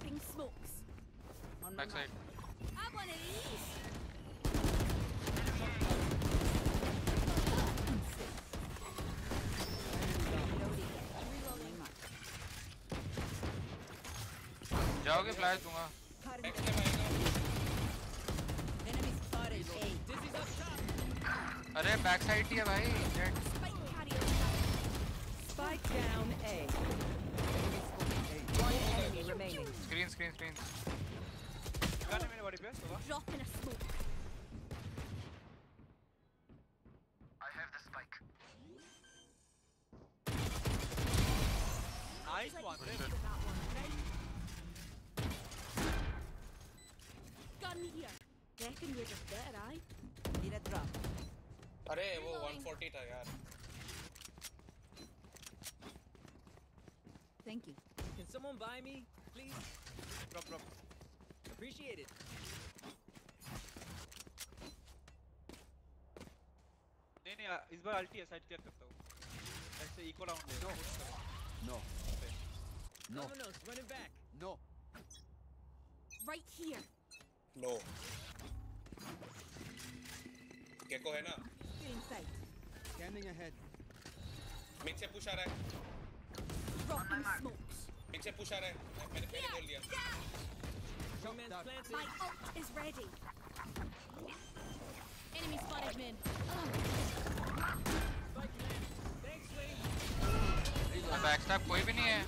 Popping smokes. On my Backside. I want of these. जाओगे flash दूँगा अरे back side ही है भाई Jett spike down A carrier. Spike down A. One enemy remaining. Screen screen screen gun है मेरे body पे सुबह Dropping a smoke. Nice one Gun here. Reckon you're just better, aye? Need a drop. अरे वो 140 था यार Thank you. Can someone buy me, please? Drop drop Appreciate it. नहीं नहीं इस बार अल्टी है साइड क्लियर करता हूँ ऐसे इको राउंड है No. No. Vamonos, running back. No. Right here. No gecko है ना You're inside. Scanning ahead. Mid से पुश आ रहा है Dropping smokes. मिड से पुश आ रहा है मैंने पहले बोल दिया Two man's that. planted. My ult is ready. Enemy spotted mid. Spike plant. Thanks, Wayne. Backstab कोई भी नहीं है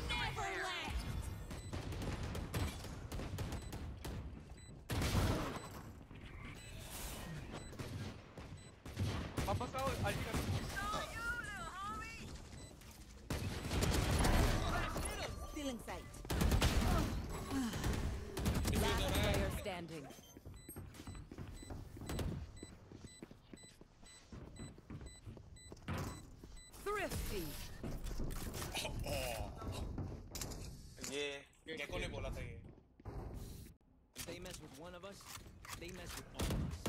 they mess with all of us.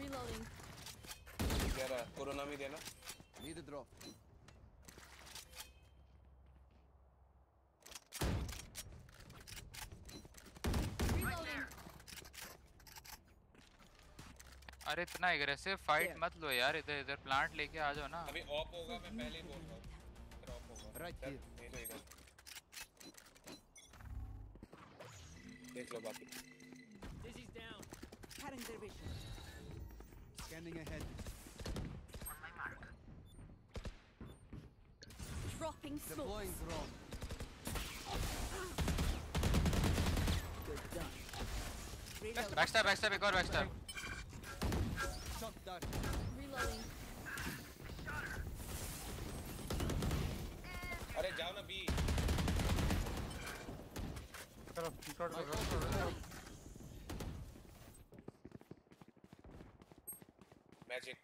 Reloading. रहा है कोरोना देना. अरे इतना एग्रेसिव फाइट मत लो यार इधर इधर प्लांट लेके आ जाओ ना अभी ऑफ़ होगा मैं पहले ही बोल रहा हूँ ऑफ़ होगा Right इधर, देख लो बाकी Dizzy's down. Cutting their vision. Scanning ahead. Dropping Deploying smokes. drone. Good done. Reload. Back step back step एक और back step Shot that. Reloading. अरे जाओ ना बी मैजिक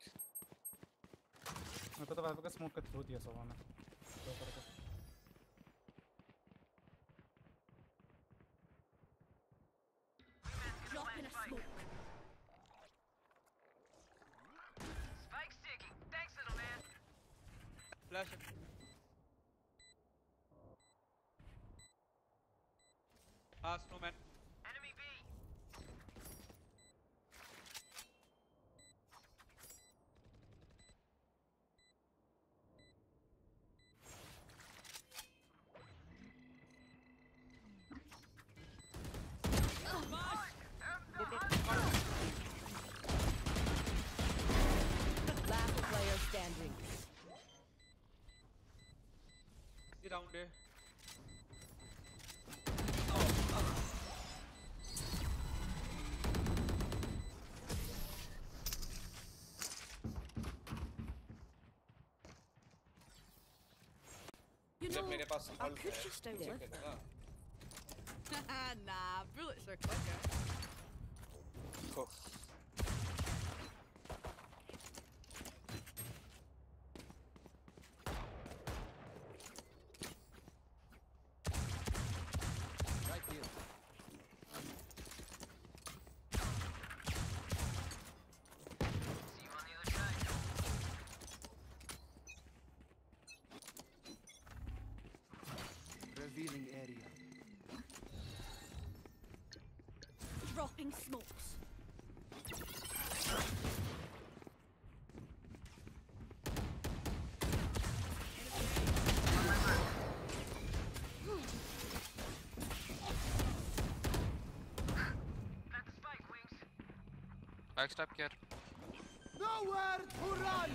मैं तो वाइपर का स्मोक के थ्रू दिया सोवा ने। तो। करके You जब know, मेरे पास I संभल could है just मुझे outlive कहता ना nah, bullets are quicker. को Dropping smokes. Backstab kier. Nowhere to run!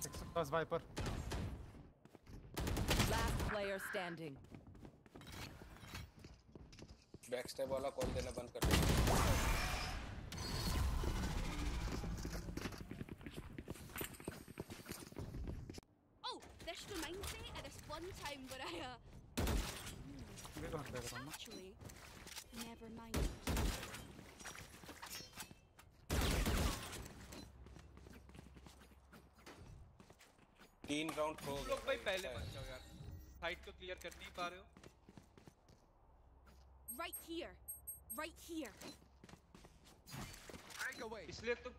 Six plus Viper. Last player standing. Back step वाला कॉल देना बंद कर दो Oh, this reminds me of this one time where I, uh, ये कौन देख रहा हूँ actually, never mind. तीन राउंड हो तुम गए लोग भाई पहले मत जाओ यार साइड तो क्लियर कर नहीं पा रहे हो Right here. Right here. Break away! इसलिए तो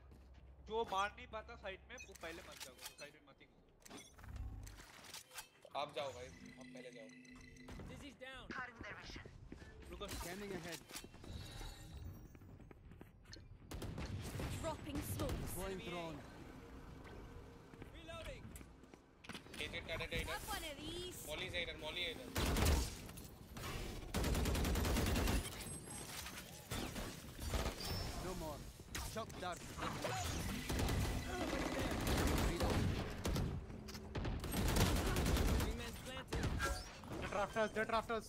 जो मार नहीं पाता साइड में वो पहले मत जाओ साइड में मत ही। आप जाओ भाई आप पहले जाओ Dizzy's down. रुको Scanning ahead. Dropping smokes. Deploying drone. KK का डेटा इधर मॉली से इधर मॉली इधर no more shock dart Dead rafters, dead rafters.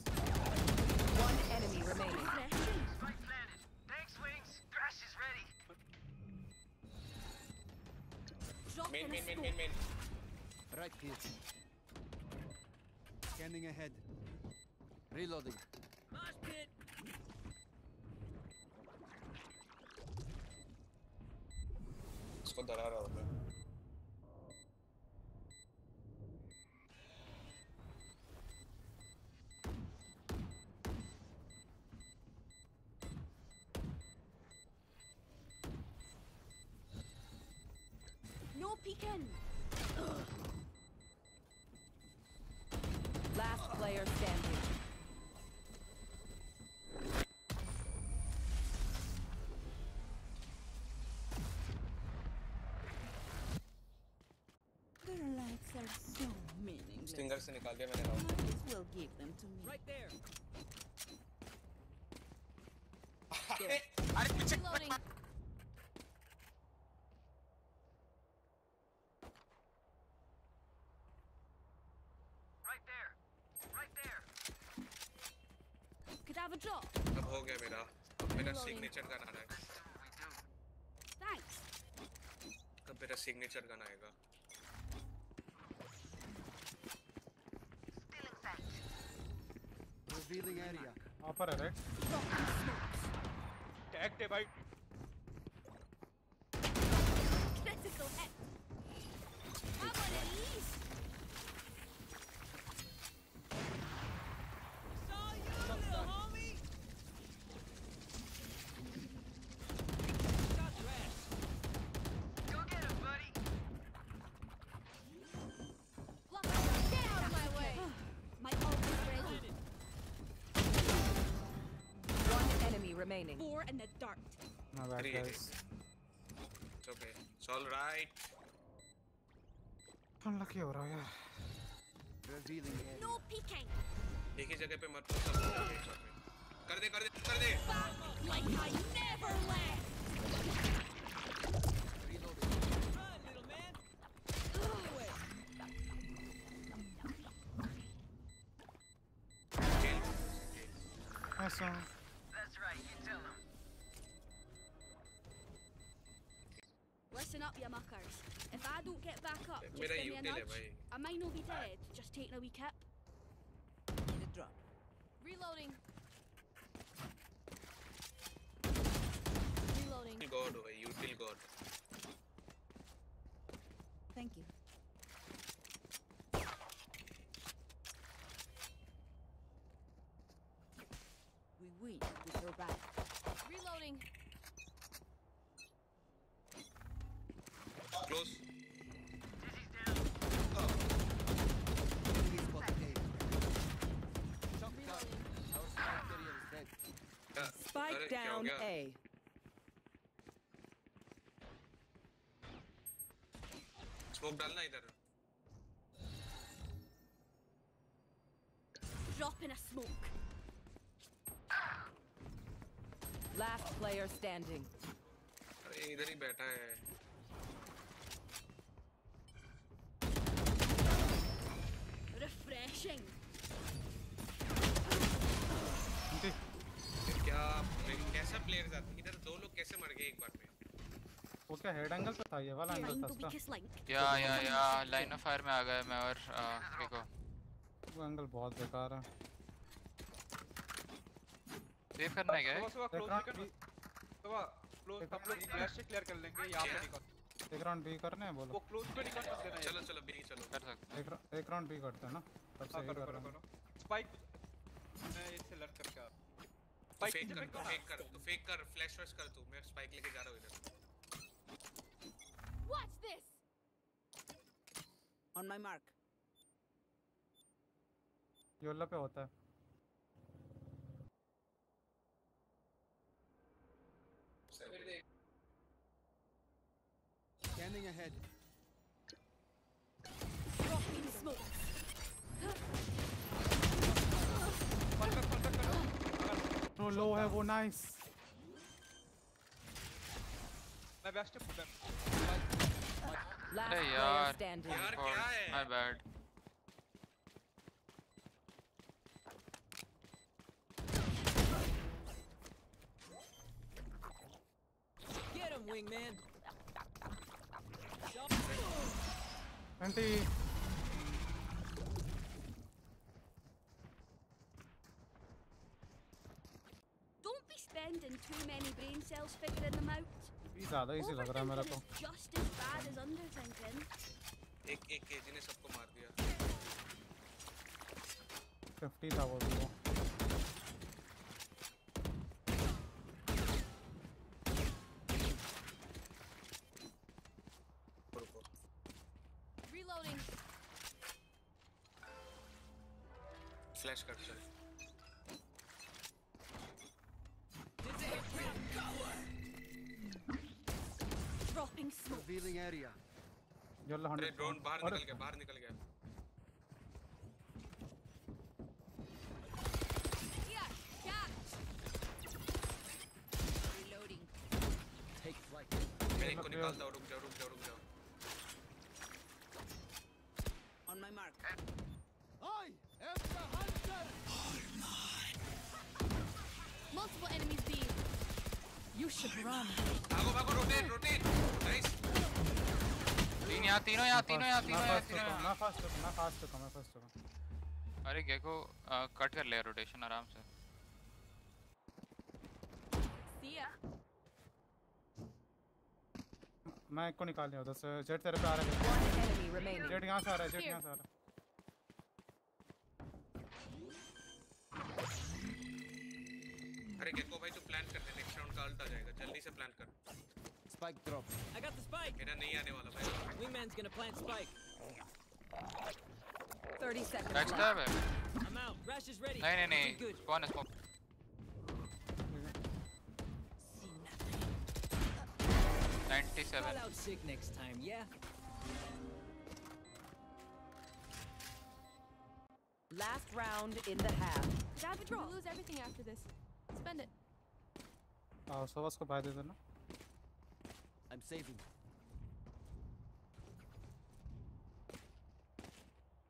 One enemy remaining. Spike planted. Thanks, Wings. Thrash is ready. Main, main, main, main, main. Right here. Scanning ahead. Reloading. Mosh pit. इसको डरा रहा होगा No peeking. Are so meaningless. Stinger से निकाल दिया मैंने round Might as well give them to me. Right there. अरे पीछे Reloading. Could I have a drop? अब हो गया मेरा अब मेरा सिग्नेचर गन आना है Thanks. अब मेरा सिग्नेचर गन आएगा Revealing area. Offer है right? Tagged. है भाई Critical hit. remaining. Four in the dart. No bad Three. guys. It's okay. It's all right. Unlucky हो रहा है यार. Revealing area. No peeking. एक ही जगह पे मत पहुंच सब लोग एक साथ में। कर दे कर दे कर दे Back like I never left. the muckers. If I don't get back up, just Where give me a nudge. I might not be dead, just taking a wee kip. Need a drop. Reloading. Reloading. Spike अरे, क्या हो down गया? A. Smoke डालना इधर Drop in a smoke. Last player standing. अरे इधर ही बैठा है Refreshing. कैसा प्लेयर जाता इधर दो लोग कैसे मर गए एक बार में? वो क्या हेड एंगल पे था? ये वाला एंगल था उसका? या या या लाइन ऑफ़ फायर में आ गया मैं और देखो। वो एंगल बहुत बेकार है। सेव करना है क्या सुबह क्लोज करना। सुबह क्लोज हम लोग फ्लैश से क्लियर कर लेंगे यहाँ पे निकल एक राउंड बी करने हैं वो क्लोज पे निकल मत देना चलो चलो बी चलो। कर सकते एक एक राउंड बी करते हैं ना। तब हाँ से करो हैं। करो। स्पाइक मैं इससे लड़ करके आ स्पाइक फेक कर तू फेक कर तू फेक कर फ्लैश वैश कर तू मैं स्पाइक लेके जा रहा हूँ इधर Watch this. On my mark. योला पे होता है Scanning ahead. तो लो है वो नाइस मैं बेस्ट पे Last अरे player यार standing. यार क्या है my bad Get him, wingman. Twenty many brain cells figuring them out. ज़्यादा इजी लग रहा है मेरा तो just as bad as underthinking. एक एक केजी ने सबको मार दिया फिफ्टी था वो भी वो Reloading. फ्लैश कर चल area. एरिया ड्रोन बाहर निकल गया बाहर निकल गया Here, catch. Reloading. Take flight. मैं एक को निकालता हूँ रुक जाओ रुक जाओ रुक जाओ On my mark. I am the hunter. Multiple enemies B. You should run. भागो भागो रोटेट रोटेट नाइस तीन यहाँ तीनों यहाँ तीनों यहाँ तीनों मैं। फास्ट चुका मैं फास्ट चुका मैं फास्ट चुका अरे गेको कट कर लिया रोटेशन आराम से। Ya. मैं को निकाल लिया उधर से। जेट तेरे पे आ रहा है. जेट यहाँ से आ रहा है जेट यहाँ से आ रहा है। अरे गेको भाई तू प्लान कर दे नेक्स्ट राउंड का अल्ट आ जाएगा। जल्दी से प्लान कर। Spike drop. I got the spike. Wingman's gonna plant spike. 30 seconds. Next time. I'm out. Thrash is ready. No, no, no. Good. One is more. Ninety-seven. out sick next time, yeah. Last round in the half. David, we lose everything after this. Spend it. Ah, so what's the buy? this, Did I'm saving.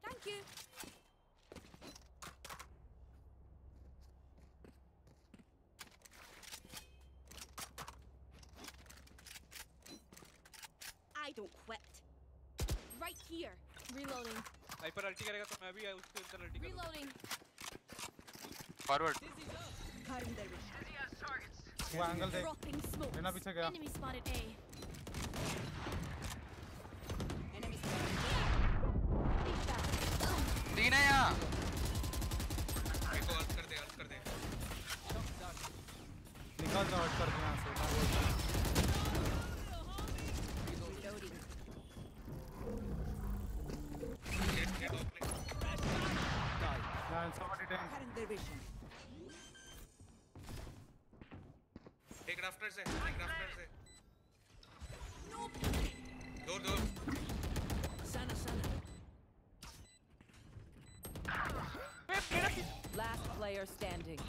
Thank you. I don't quit. Right here. Reloading. Viper ulti करेगा तो मैं भी उसके अंदर ulti Reloading. Forward. वो angle? देख. Enemy spotted A. तीन है यहाँ। निकल जाओ हट कर यहाँ से एक राफ्टर से एक राफ्टर standing.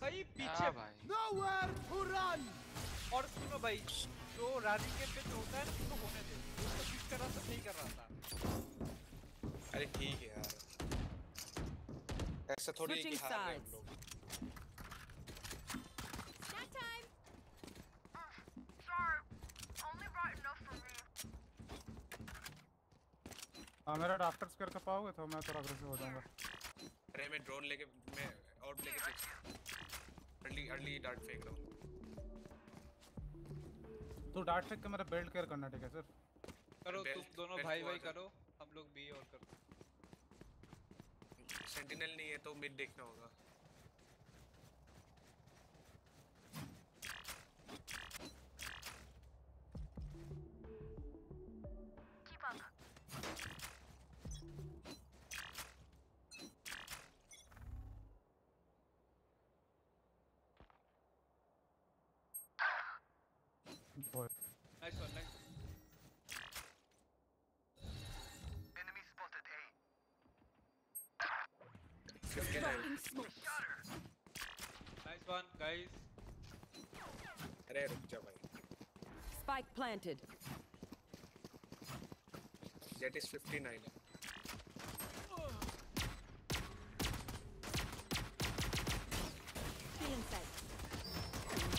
भाई पीछे क्या भाई Nowhere to run! और सुनो भाई जो रनिंग गेम पे जो होता है ना उसको होने दे उसको पिक कर रहा था सही कर रहा था अरे ठीक है यार ऐसा थोड़ी है कि Switching हार रहे हैं हम sides. लोग हाँ मेरा डाफ्टर स्क्वायर का पाओगे तो मैं थोड़ा अग्रेसिव हो जाऊँगा। अरे मैं ड्रोन लेके मैं आउट लेके पीछे अर्ली अर्ली डार्ट फेंक रहा हूँ तू डार्ट फेंक के मेरा बिल्ड केयर करना ठीक है सर करो तुम दोनों भाई भाई करो। हम लोग बी और कर सेंटिनल नहीं है तो मिड देखना होगा। अरे रुक जा भाई Spike planted. Jet is fifty nine Be inside.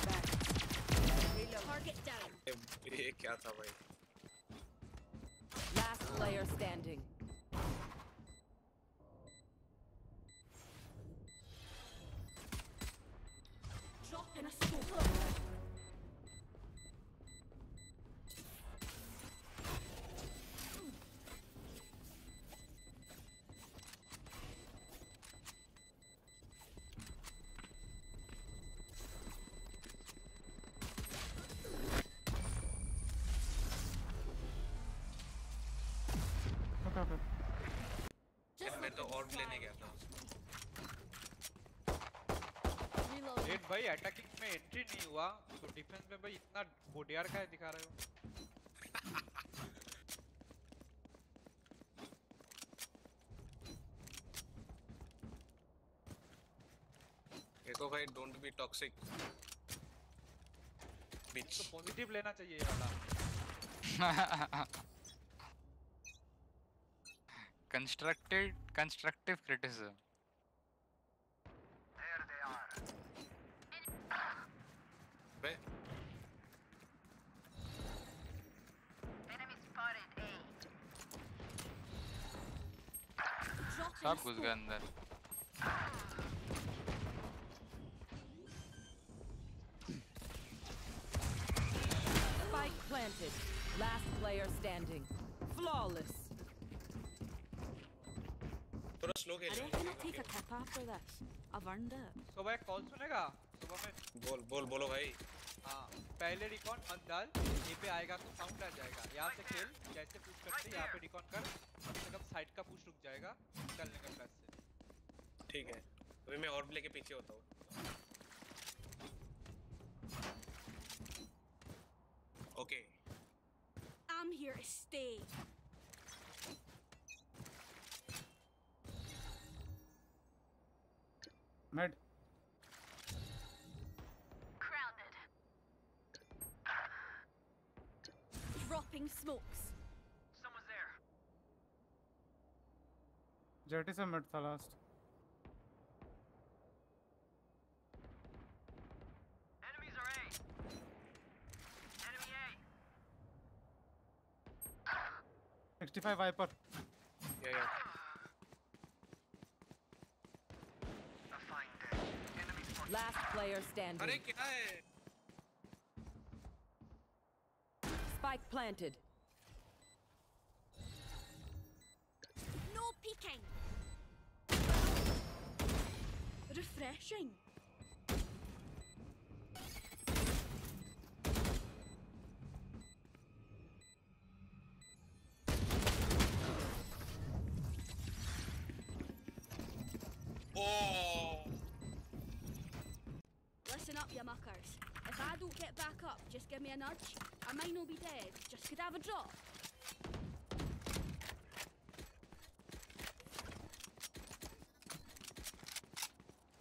Back. Target down. ये क्या था भाई Last player standing. तो लेने गया था. रेड भाई अटैकिंग में एंट्री नहीं हुआ तो डिफेंस में भाई इतना बोडियार का है दिखा रहे हो। देखो भाई डोंट बी टॉक्सिक बिच तो पॉजिटिव लेना चाहिए ये वाला। Constructed constructive criticism bay Drop in a सब घुस गए smoke. अंदर Spike planted. Last player standing. Flawless. थोड़ा स्लो खेल take a tip after this. I've earned it. तो भाई कॉल सुनेगा? सुबह में बोल बोल बोलो भाई। हाँ पहले रिकॉन मत डाल। ये पे आएगा तो साउंड आ जाएगा। यहाँ से खेल जैसे पुश करते यहाँ पे रिकॉन कर। कम से कम साइड का पुश रुक जाएगा निकलने का प्लस से। ठीक है। अभी मैं ऑर्ब लेके पीछे होता हूँ। Okay I'm here to stay. Mid. Grounded. Dropping smokes. Someone's there. Jet is a mid tha last. 65 Viper. Yeah, yeah. Last player अरे standing. क्या है Spike planted. No peeking. Refreshing. You muckers. If I don't get back up, just give me a nudge. I might not be dead, just could have a drop.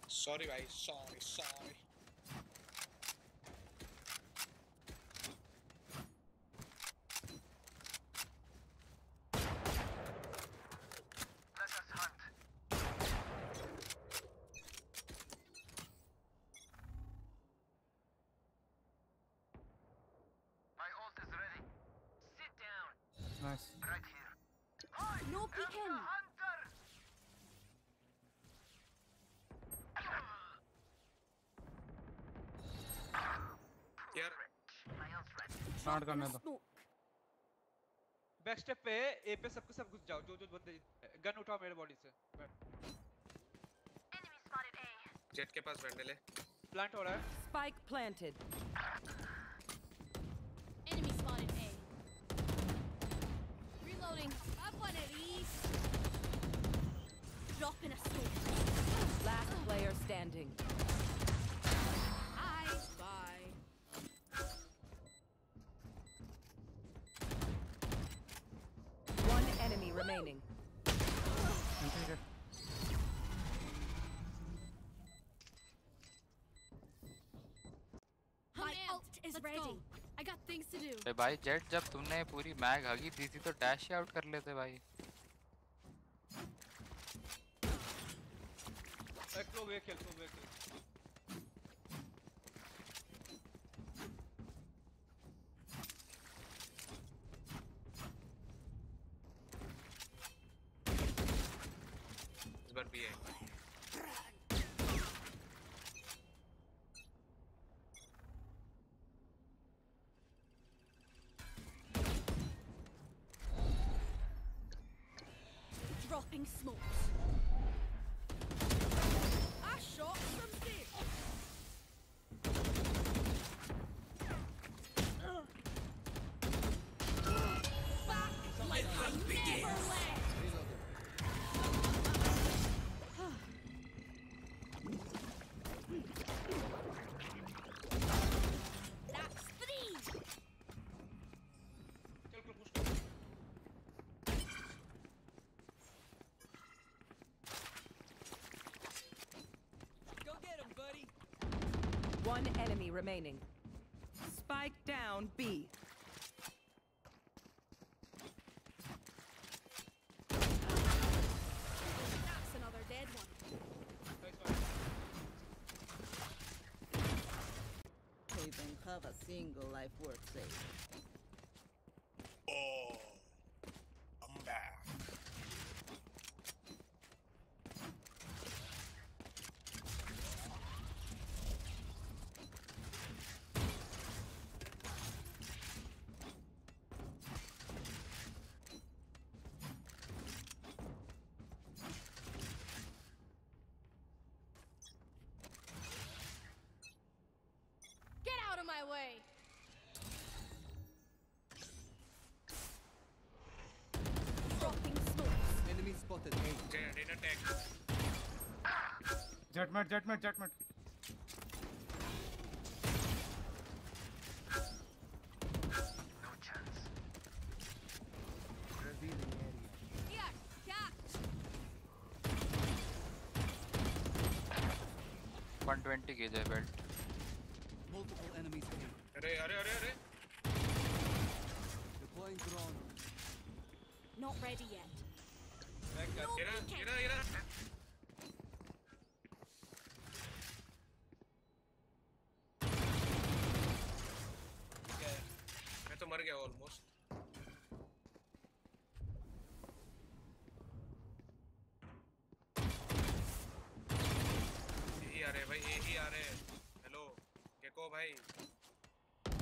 Sorry, भाई. Sorry, sorry. Start करने दो back step पे ए पे सब सबके सब घुस जाओ जो जो बंदे गन उठाओ मेरे बॉडी से। जेट के पास वैंडल ले। प्लांट हो रहा है। Spike planted enemy spotted A reloading up one eight east drop in a smoke last player standing अरे भाई जेट जब तुमने पूरी मैग हगी दी थी तो डैश ही आउट कर लेते भाई। एक लोग वे खेल फ्लो वे खेल One enemy remaining. Spike down B. That's another dead one. Saving cover single life worth saving. my way. Dropping. Enemy spotted. Dead in attack. Jetman. jetmat, jetmat.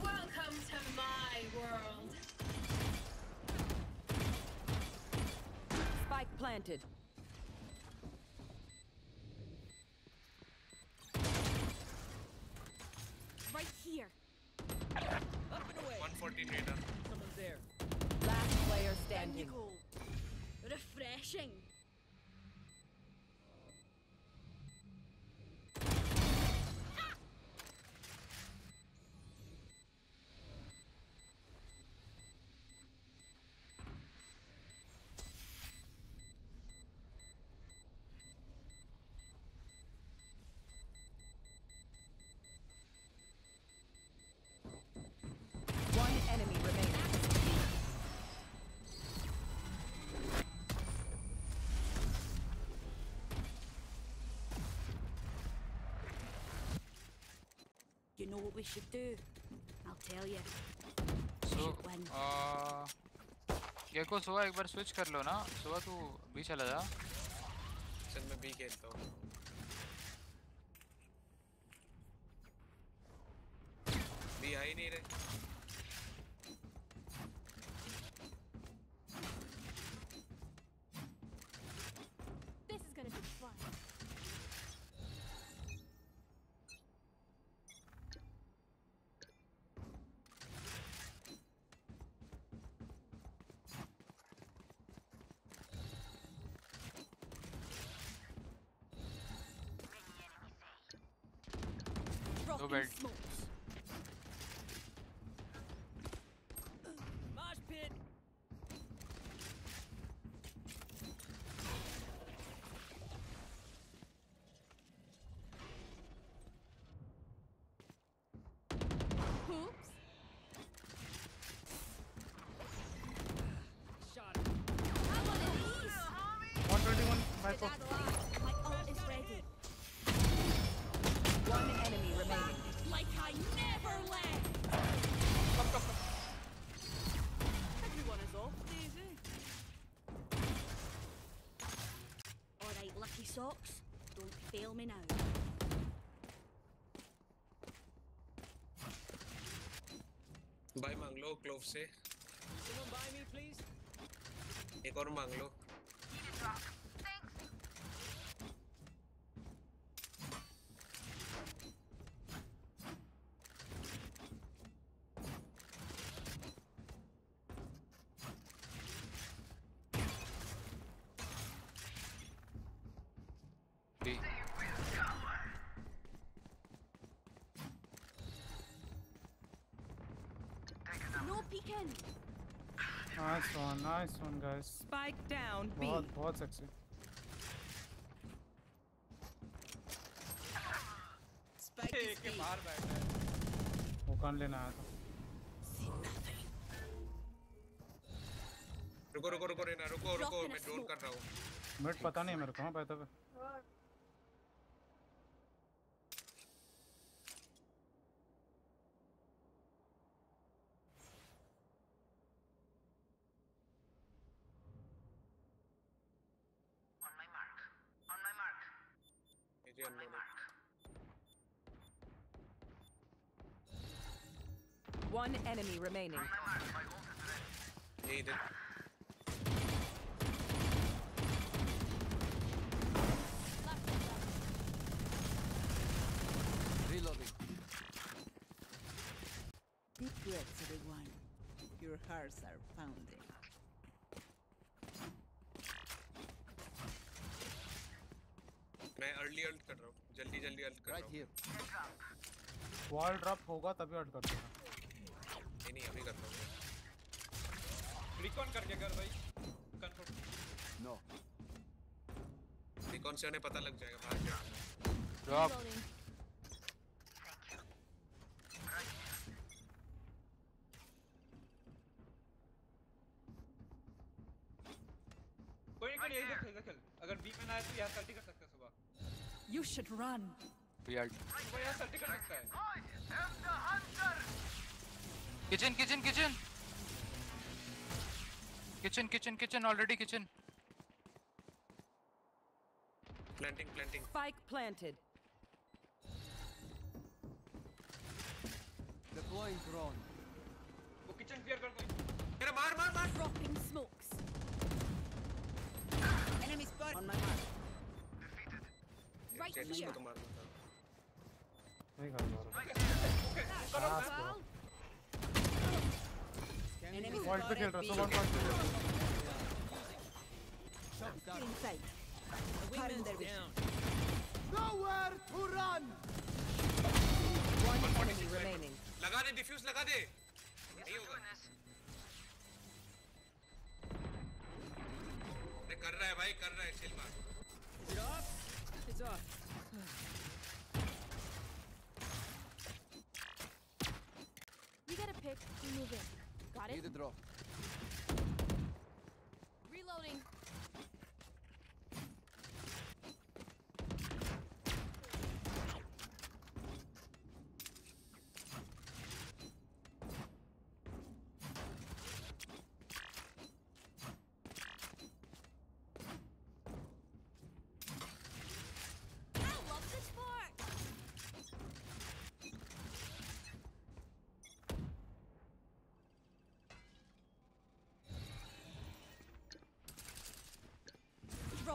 Welcome to my world. Spike planted. Right here. Up and away. 140 meter. Someone's there. Last player standing. Refreshing. You know what we should do? I'll tell you. So, uh, ये Gekko सुबह एक बार switch कर लो ना। सुबह तू B चला जा। चल मैं बी खेलता हूँ। बी आ ही नहीं रहे। Dropping bad. Mosh pit. Oops. Shot it. I want of these. 121 Is Don't fail me now. भाई मांग लो क्लोव से Someone buy me, please. एक और मांग लो Nice one, nice one, guys. Spike down B. बहुत बहुत सेक्सी Spike is के B. बाहर बैठा है वो कान लेने आया था रुको रुको रुको रेना रुको रुको a मैं ड्रोन. कर रहा हूँ मिड पता नहीं है मेरे को हाँ पता है मुझे अनलोड One enemy remaining. इधर Reloading. Deep breaths, everyone. Your hearts are pounding. मैं अर्ली अल्ट कर रहा हूँ जल्दी जल्दी अल्ट कर Right रहा हूँ here. वॉल ड्रॉप होगा तभी हट कर दूँगा नहीं नहीं अभी कर रहा हूँ। रिकॉन करके कर भाई। Confirm No. कौन से उन्हें पता लग जाएगा बाहर क्या ड्रॉप. कोई नहीं कोई नहीं इधर खेल खेल अगर बी में ना आए तो यहाँ सल्टी कर सकते हैं सुबह। You should run. B ult सुबह यहाँ सल्टी कर सकता है। Kitchen, kitchen, kitchen. Kitchen, kitchen, kitchen. Already kitchen. Planting, planting. Spike planted. Deploying drone. Go kitchen, we are going. Get a mar, mar. Dropping smokes. Ah, enemy spot. On my mark. Defeated. Right here. Right here. Okay. Okay. Okay. Okay. Okay. Okay. Okay. Well, Enemy vault पे खेल spotted रहा B. था vault पे खेल रहा था Shot down. Inside. The Pardon wingman's their vision. down. Nowhere to run. One enemy remaining. लगा दे diffuse लगा दे नहीं होगा अरे कर रहा है भाई कर रहा है चिल मार Got it? Need a drop. Reloading.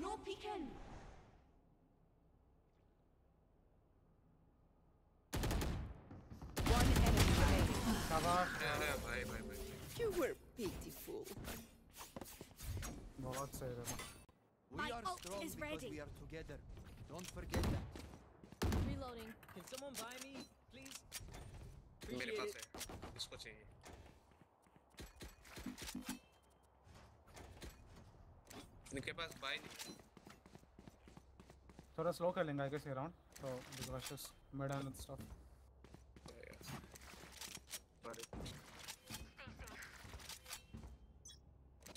No peeking. One enemy remaining. शाबाश अरे अरे भाई भाई भाई You were pitiful. बहुत सही रहा We My are ult strong is because ready. we are together. Don't forget that. Reloading. Can someone buy me, please? मेरे Appreciate पास it. है इसको चाहिए इनके पास बाय नहीं थोड़ा स्लो कर लेंगे आई गेस अराउंड तो बिकॉज़ मिड एंड स्टफ़ पर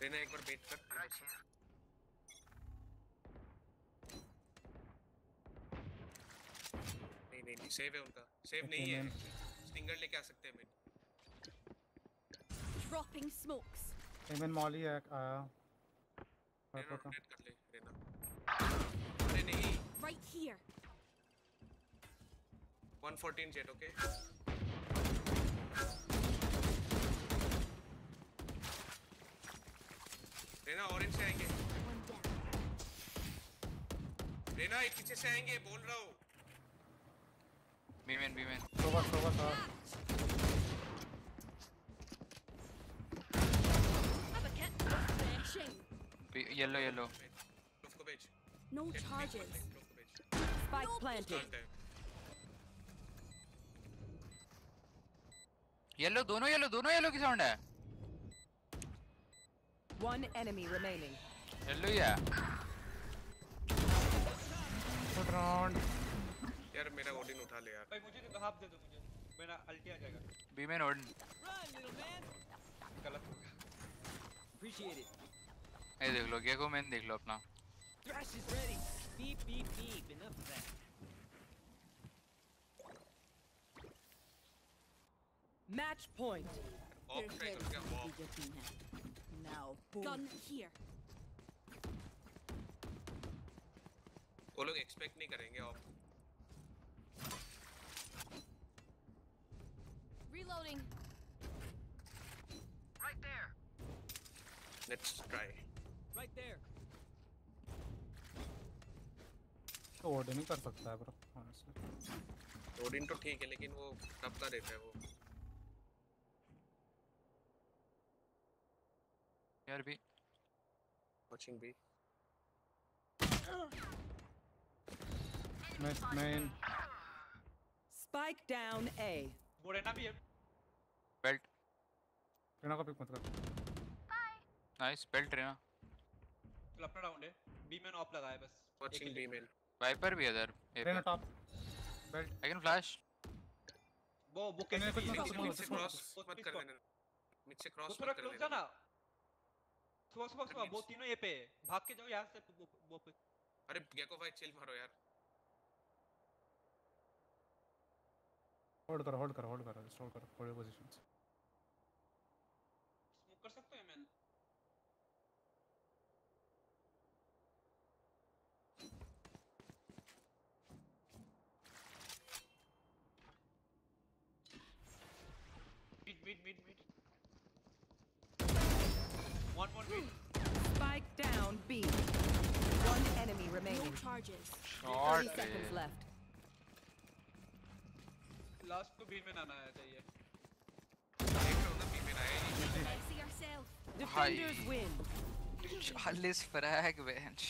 रेना एक बार वेट कर। नहीं नहीं नहीं सेव है उनका। सेव नहीं है। स्टिंगर लेके आ सकते हैं mid Dropping smokes. Even molly है आया रेना वाइपर का कर ले रेना अरे नहीं। Right here. 114 Jett okay Reyna orange से आएँगे। रेना एक पीछे से आएँगे बोल रहा हूँ। बीमेन बीमेन सोवा सोवा था येलो येलो उसको बेच no charges spike planted yellow दोनों येलो दोनों येलो की साउंड है. वन एनिमी रिमेनिंग येलो या राउंड यार मेरा ओडिन उठा ले यार। भाई मुझे तो हाफ़ दे दो मुझे। मेरा अल्टी आ जाएगा। बी मैन ओडिन गलत हो गया। अप्रिशिएट इट ये देख लो गेको मैन देख लो अपना Thrash is ready. Beep, beep, beep. Enough of that. Match point. Of Their try heads कर क्या will be of getting that. Now, boom. Gun here. वो लोग एक्सपेक्ट नहीं करेंगे of Reloading. Let's try Right there. तो नहीं कर सकता है ब्रो ओडिन तो ठीक है लेकिन वो कब का देता है वो। यार भी वाचिंग भी मैं मैं down A. वो रहना भी है बेल्ट रेना को पिक मत कर। नाइस बेल्ट रहना अपना राउंड है बी में ऑफ़ लगाया बस वाचिंग बी मेन वाइपर भी है इधर ए रेना पे top belt I can flash वो वो कैसे कुछ मत भी करो, मिड से क्रॉस मत कर लेना मिड से क्रॉस मत कर क्लोज जाना सुबह सुबह सुबह वो तीनों ये पे भाग के जाओ यहाँ से वो, वो पे अरे गेको भाई चिल मारो यार होल्ड करो होल्ड करो होल्ड करो जस्ट होल्ड करो hold positions 30 shot seconds left. Last तो B में आना है चाहिए. देख रहा हूँ ना बी मेन आया ही Messy yourself. Defenders win. 40 frag bench